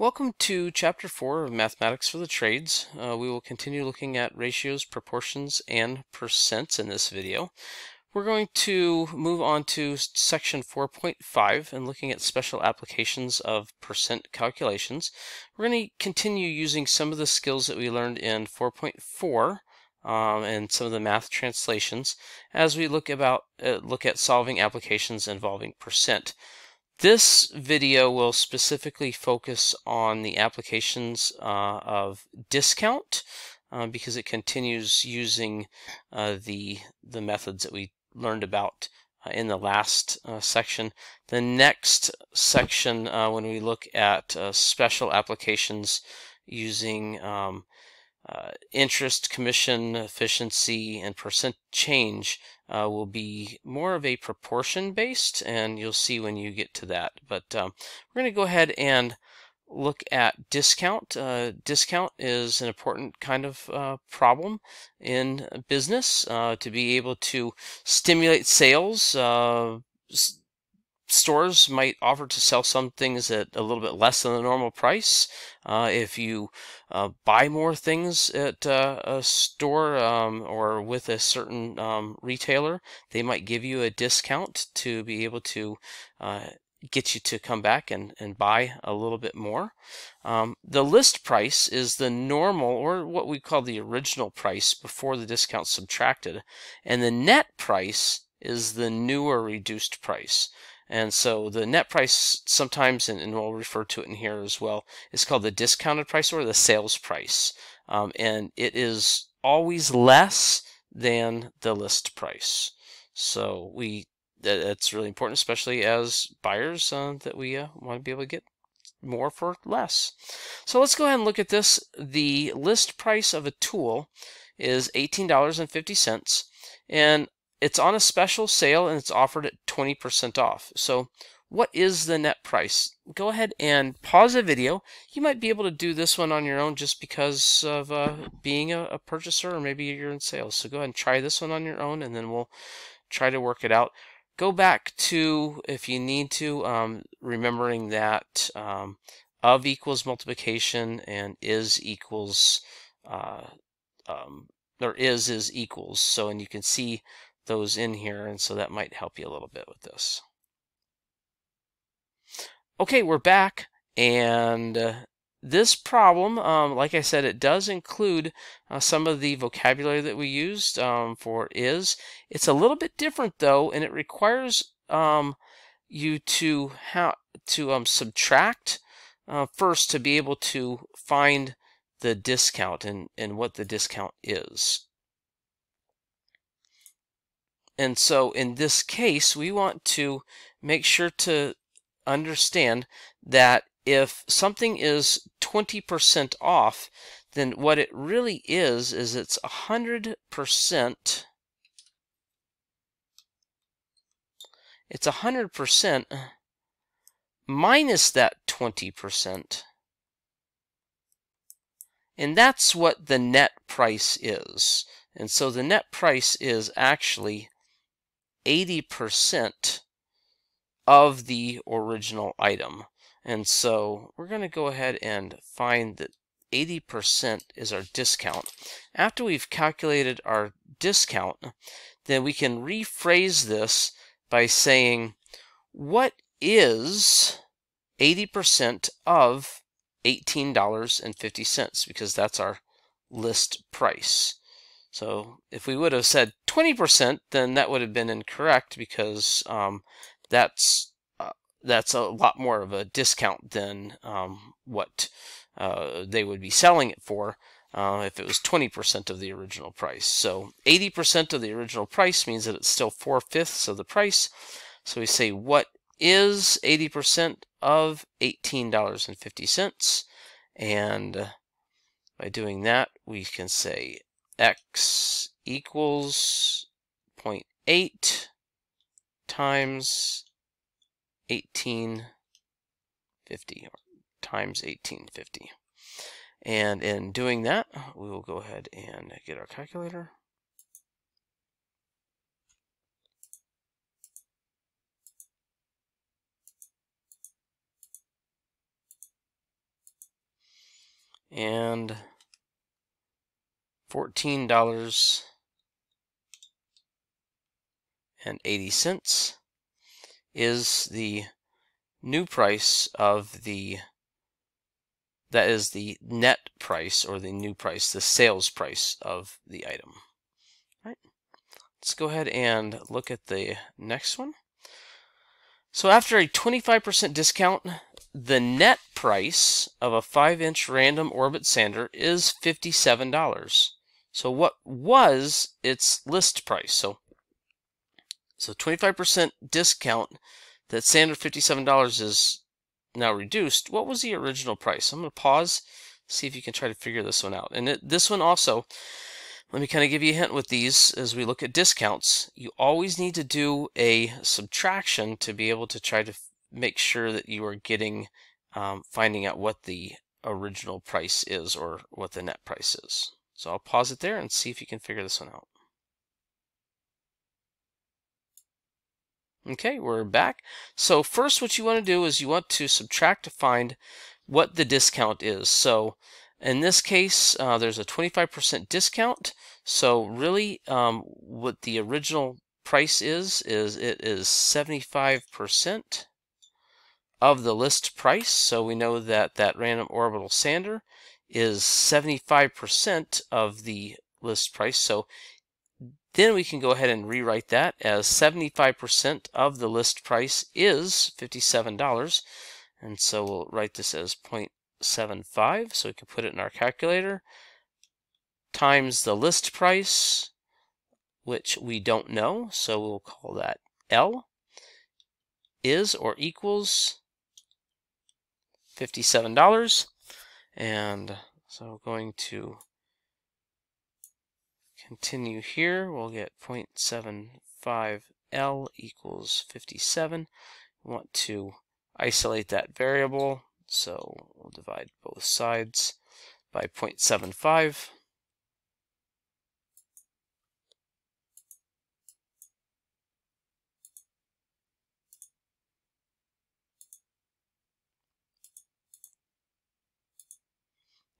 Welcome to Chapter 4 of Mathematics for the Trades. Uh, we will continue looking at ratios, proportions, and percents in this video. We're going to move on to section 4.5 and looking at special applications of percent calculations. We're going to continue using some of the skills that we learned in 4.4 um, and some of the math translations as we look about uh, look at solving applications involving percent. This video will specifically focus on the applications uh, of discount uh, because it continues using uh, the, the methods that we learned about uh, in the last uh, section. The next section, uh, when we look at special applications using um, uh, interest, commission, efficiency, and percent change uh, will be more of a proportion based, and you'll see when you get to that. But um, we're going to go ahead and look at discount. Uh, discount is an important kind of uh, problem in business uh, to be able to stimulate sales. Stores might offer to sell some things at a little bit less than the normal price. Uh, if you uh, buy more things at uh, a store um, or with a certain um, retailer, they might give you a discount to be able to uh, get you to come back and, and buy a little bit more. Um, the list price is the normal or what we call the original price before the discount subtracted, and the net price is the newer reduced price. And so the net price sometimes, and, and, we'll refer to it in here as well, is called the discounted price or the sales price. Um, and it is always less than the list price. So we that, that's really important, especially as buyers, uh, that we uh, want to be able to get more for less. So let's go ahead and look at this. The list price of a tool is $18.50. And it's on a special sale and it's offered at 20% off. So what is the net price? Go ahead and pause the video. You might be able to do this one on your own just because of uh, being a, a, purchaser or maybe you're in sales. So go ahead and try this one on your own and then we'll try to work it out. Go back to, if you need to, um, remembering that um, of equals multiplication and is equals, uh, um, or is is equals. So, and you can see those in here, and so that might help you a little bit with this. Okay, we're back, and uh, this problem, um, like I said, it does include uh, some of the vocabulary that we used um, for is. It's a little bit different though, and it requires um, you to ha- to um, subtract uh, first to be able to find the discount and, and what the discount is. And so in this case, we want to make sure to understand that if something is 20% off, then what it really is, is it's 100%, it's 100% minus that 20%. And that's what the net price is. And so the net price is actually 80% of the original item. And so we're going to go ahead and find that 80% is our discount. After we've calculated our discount, then we can rephrase this by saying, what is 80% of $18.50? Because that's our list price. So if we would have said 20%, then that would have been incorrect because um, that's uh, that's a lot more of a discount than um, what uh, they would be selling it for uh, if it was 20% of the original price. So 80% of the original price means that it's still four fifths of the price. So we say what is 80% of $18.50? And by doing that, we can say x equals 0.8 times 1850 or times 1850. And in doing that, we will go ahead and get our calculator. and $14 and 80 cents is the new price of the that is the net price or the new price, the sales price of the item. Right. Let's go ahead and look at the next one. So after a 25% discount, the net price of a 5-inch random orbit sander is $57. So what was its list price? So so 25% discount that sander $57 is now reduced. What was the original price? I'm going to pause, see if you can try to figure this one out. And it, this one also, let me kind of give you a hint with these as we look at discounts. You always need to do a subtraction to be able to try to make sure that you are getting, um, finding out what the original price is or what the net price is. So I'll pause it there and see if you can figure this one out. Okay, we're back. So first what you want to do is you want to subtract to find what the discount is. So in this case, uh, there's a 25% discount. So really um, what the original price is, is it is 75% of the list price. So we know that that random orbital sander is 75% of the list price. So then we can go ahead and rewrite that as 75% of the list price is $57. And so we'll write this as 0.75, so we can put it in our calculator, times the list price, which we don't know, so we'll call that L, is or equals $57. And so going to continue here, we'll get 0.75 L equals 57. We want to isolate that variable, so we'll divide both sides by 0.75.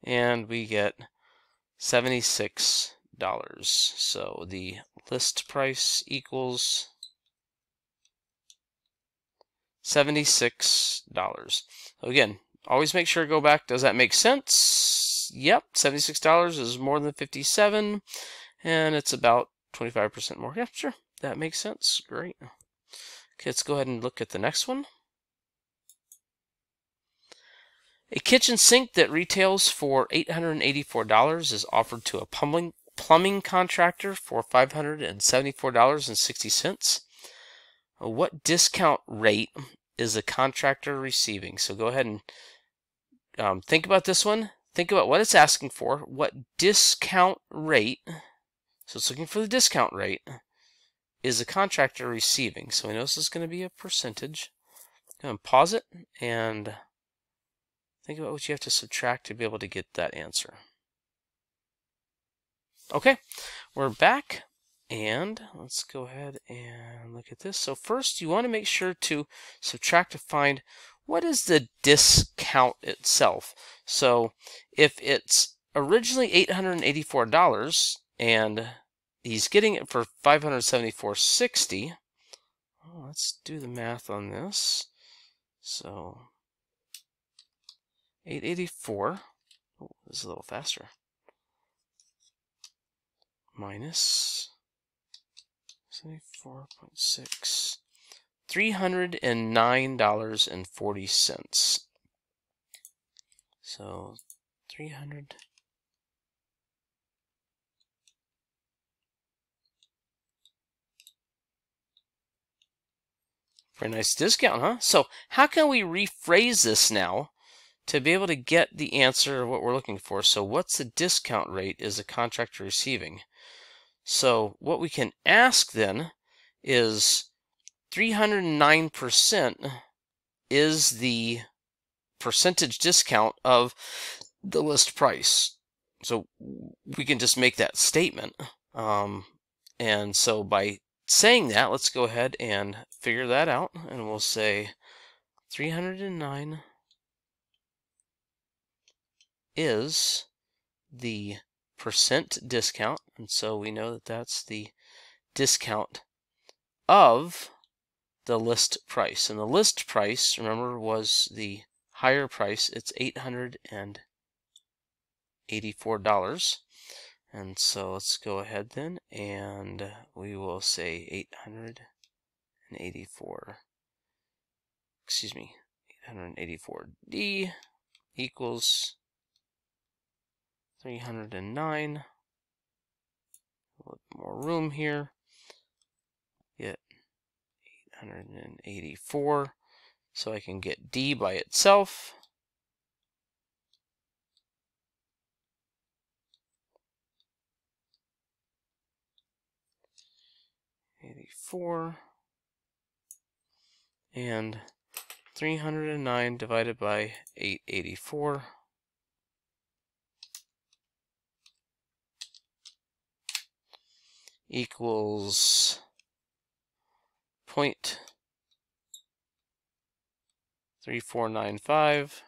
And we get 76 dollars. So the list price equals $76. So Again, always make sure to go back. Does that make sense? Yep, $76 is more than 57 and it's about 25% more. Yeah, sure. That makes sense. Great. Okay, let's go ahead and look at the next one. A kitchen sink that retails for $884 is offered to a plumbing, plumbing contractor for $574.60. Uh, what discount rate is the contractor receiving? So go ahead and um, think about this one. Think about what it's asking for. What discount rate, so it's looking for the discount rate, is the contractor receiving? So we know this is going to be a percentage. Go and pause it and think about what you have to subtract to be able to get that answer. Okay, we're back and let's go ahead and look at this. So first you want to make sure to subtract to find what is the discount itself. So if it's originally $884 and he's getting it for 574.60, well, let's do the math on this. So 884, oh, this is a little faster. Minus 74.6 $309.40 so 300 Very nice discount, huh? So how can we rephrase this now to be able to get the answer of what we're looking for? So what's the discount rate is the contractor receiving? So what we can ask then is 309% is the percentage discount of the list price. So we can just make that statement. Um, and so by saying that, let's go ahead and figure that out. And we'll say 309 is the percent discount, and so we know that that's the discount of the list price. And the list price, remember, was the higher price. It's $884. And so let's go ahead then, and we will say 884, excuse me, 884D equals 309. A little more room here. Get 884. So I can get D by itself. Eighty-four and 309 divided by 884 equals point three four nine five.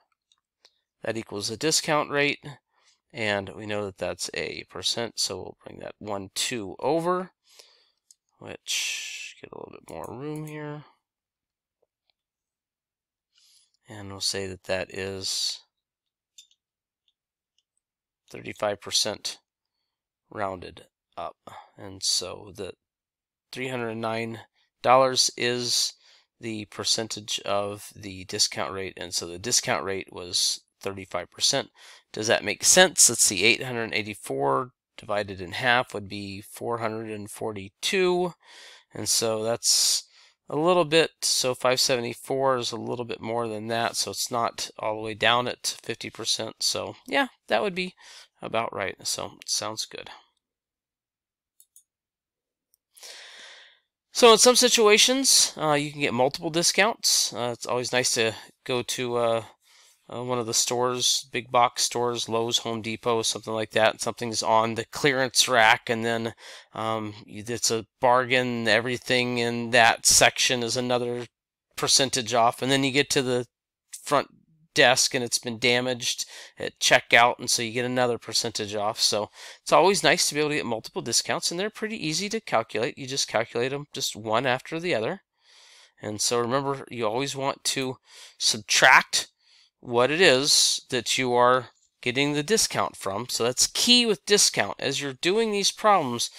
That equals the discount rate, and we know that that's a percent, so we'll bring that one two over, which get a little bit more room here. And we'll say that that is 35% rounded up. And so the $309 is the percentage of the discount rate. And so the discount rate was 35%. Does that make sense? Let's see, 884 divided in half would be 442. And so that's a little bit, so 574 is a little bit more than that, so it's not all the way down at 50%. So yeah, that would be about right. So sounds good. So in some situations, uh, you can get multiple discounts. Uh, it's always nice to go to uh, uh, one of the stores, big box stores, Lowe's, Home Depot, something like that. Something's on the clearance rack, and then um, it's a bargain. Everything in that section is another percentage off, and then you get to the front desk and it's been damaged at checkout, and so you get another percentage off. So it's always nice to be able to get multiple discounts, and they're pretty easy to calculate. You just calculate them just one after the other. And so remember, you always want to subtract what it is that you are getting the discount from. So that's key with discount. As you're doing these problems,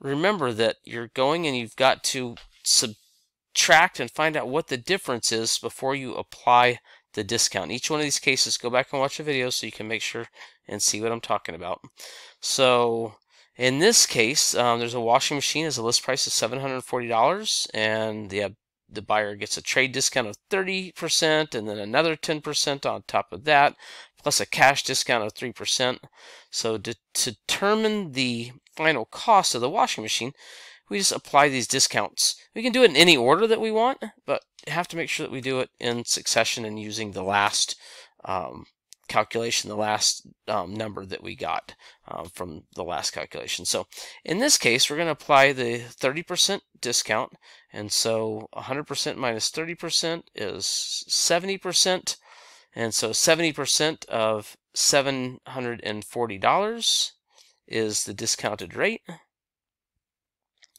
remember that you're going and you've got to subtract and find out what the difference is before you apply the discount. Each one of these cases, go back and watch the video so you can make sure and see what I'm talking about. So in this case, um, there's a washing machine as a list price of $740 and the the buyer gets a trade discount of 30% and then another 10% on top of that, plus a cash discount of 3%. So to, to determine the final cost of the washing machine, we just apply these discounts. We can do it in any order that we want, but have to make sure that we do it in succession and using the last um, calculation, the last um, number that we got um, from the last calculation. So in this case, we're going to apply the 30% discount. And so 100% minus 30% is 70%. And so 70% of $740 is the discounted rate.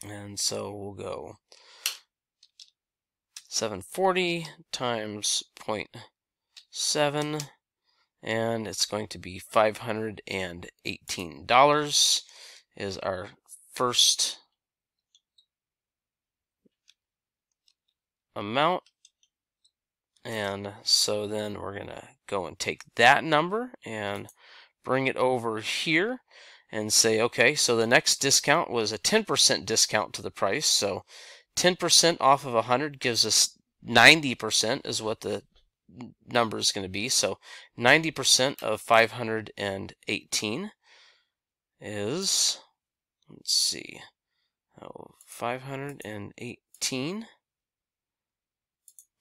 And so we'll go 740 times 0.7 and it's going to be $518 is our first amount. And so then we're gonna go and take that number and bring it over here and say, okay, so the next discount was a 10% discount to the price. So 10% off of 100 gives us 90% is what the number is going to be. So 90% of 518 is, let's see, oh, 518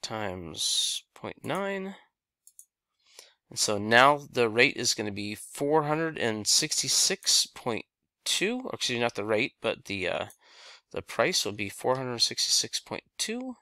times 0.9 and so now the rate is going to be 466.2, actually not the rate, but the uh, the price will be 466.2.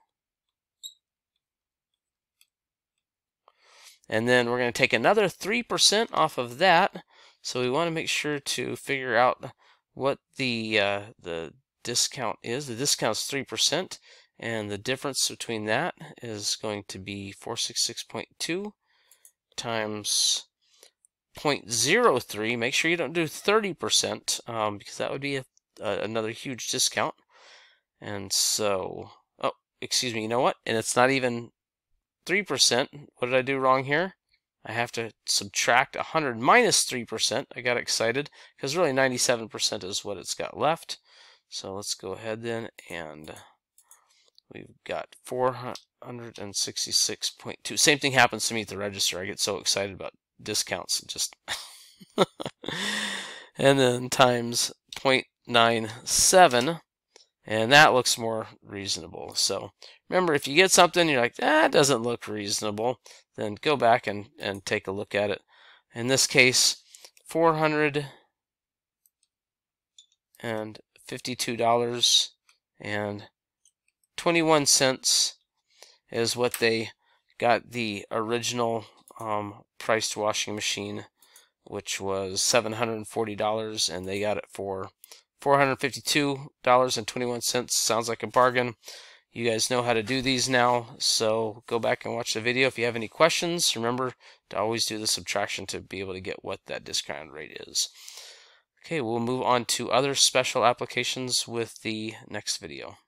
And then we're going to take another 3% off of that. So we want to make sure to figure out what the uh, the discount is. The discount is 3%, and the difference between that is going to be 466.2 times 0.03. Make sure you don't do 30% um, because that would be a, a, another huge discount. And so, oh, excuse me, you know what? And it's not even 3%. What did I do wrong here? I have to subtract 100 minus 3%. I got excited because really 97% is what it's got left. So let's go ahead then and we've got 466.2. Same thing happens to me at the register. I get so excited about discounts. Just and then times 0.97 and that looks more reasonable. So remember, if you get something, you're like, that doesn't look reasonable, then go back and, and take a look at it. In this case, $452 and 21 cents is what they got the original um, priced washing machine, which was $740, and they got it for $452.21. Sounds like a bargain. You guys know how to do these now, so go back and watch the video. If you have any questions, remember to always do the subtraction to be able to get what that discount rate is. Okay, we'll move on to other special applications with the next video.